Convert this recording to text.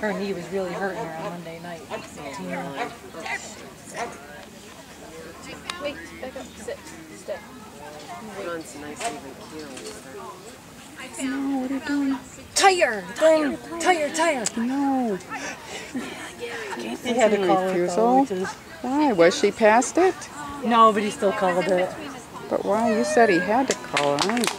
Her knee was really hurting her on Monday night. Tina. Wait, back up. Sit. Stay. Runs nice even keels. No, what are you doing? Tire! Tire! Tire! Tire! No. He had to call it though, refusal. Why? Was she past it? no, but he still called it. But why? You said he had to call it. I